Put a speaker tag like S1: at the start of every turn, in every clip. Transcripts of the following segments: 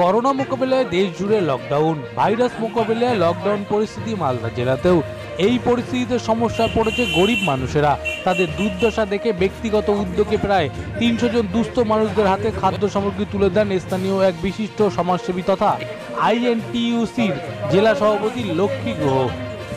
S1: Corona মোকাবিলায় দেশ জুড়ে লকডাউন ভাইরাস মোকাবিলায় লকডাউন পরিস্থিতি মালদা জেলাতেও। এই পরিস্থিতিতে সমস্যায় পড়েছে গরিব মানুষেরা। তাদের দুর্দশা দেখে ব্যক্তিগত উদ্যোগে প্রায় তিনশো জন দুস্থ মানুষদের হাতে খাদ্য সামগ্রী তুলে দেন স্থানীয় এক বিশিষ্ট সমাজসেবী তথা আইএনটিইউসির জেলা সভাপতি লক্ষ্মী গ্রহ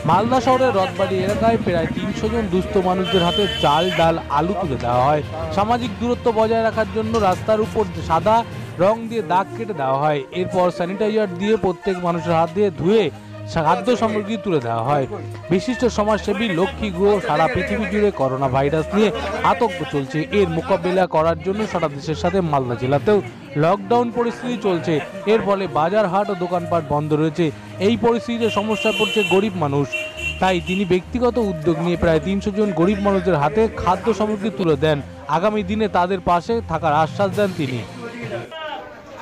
S1: মালদা শহরের রথবাড়ি এলাকায় প্রায় তিনশো জন দুস্থ মানুষদের হাতে চাল, ডাল, আলু তুলে দেওয়া হয়। সামাজিক দূরত্ব বজায় রাখার জন্য রাস্তার উপর সাদা রং দিয়ে দাগ কেটে দেওয়া হয়। এরপর স্যানিটাইজার দিয়ে প্রত্যেক মানুষের হাত দিয়ে ধুয়ে খাদ্য সামগ্রী তুলে দেওয়া হয়। বিশিষ্ট সমাজসেবী লক্ষ্মী গুহ সারা পৃথিবী জুড়ে করোনা ভাইরাস নিয়ে আতঙ্ক চলছে। এর মোকাবিলা করার জন্য সারা দেশের সাথে মালদা জেলাতেও লকডাউন পরিস্থিতি চলছে। এর ফলে বাজার হাট ও দোকানপাট বন্ধ রয়েছে। এই পরিস্থিতিতে সমস্যা পড়ছে গরিব মানুষ। তাই তিনি ব্যক্তিগত উদ্যোগ নিয়ে প্রায় তিনশো জন গরিব মানুষদের হাতে খাদ্য সামগ্রী তুলে দেন। আগামী দিনে তাদের পাশে থাকার আশ্বাস দেন তিনি।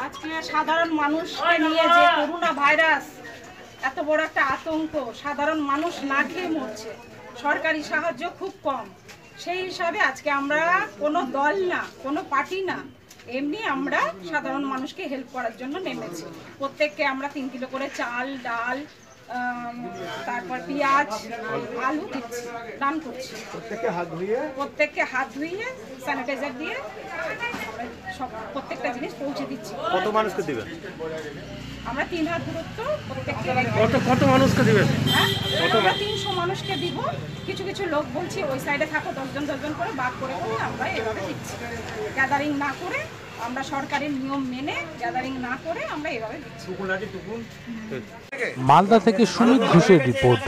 S2: আজকে সাধারণ মানুষকে নিয়ে যে করোনা ভাইরাস এত বড় একটা আতঙ্ক সাধারণ মানুষ না খেয়ে মরছে সরকারি সাহায্য খুব কম। সেই হিসাবে আজকে আমরা কোনো দল না কোনো পার্টি না এমনি আমরা সাধারণ মানুষকে হেল্প করার জন্য নেমেছি। প্রত্যেককে আমরা তিন কিলো করে চাল ডাল তারপর পেঁয়াজ আলু দিচ্ছি দান করছি।
S3: প্রত্যেককে হাত ধুয়ে?
S2: প্রত্যেককে হাত ধুইয়ে স্যানিটাইজার দিয়ে সব প্রত্যেকটা জিনিস পৌঁছে দিচ্ছি।
S3: কত মানুষকে দিবেন?
S2: আমরা তিন হাত দূরত্ব প্রত্যেককে
S3: কত কত মানুষকে দিবেন?
S2: হ্যাঁ? আমরা তিনশো মানুষকে দিব। কিছু কিছু লোক বলছি ওই সাইডে থাকো দশজন দশজন করে বাদ করে করে আমরা এভাবে দিচ্ছি। গ্যাদারিং না করে আমরা সরকারের নিয়ম মেনে গ্যাদারিং না করে আমরা এভাবে দিচ্ছি।
S1: মালদা থেকে সুমিত ঘোষের রিপোর্ট।